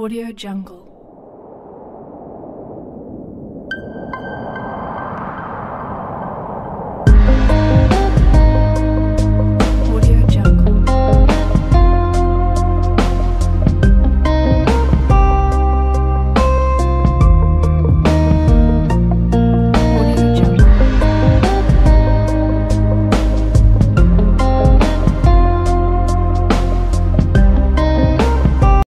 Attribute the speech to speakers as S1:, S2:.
S1: Audio Jungle.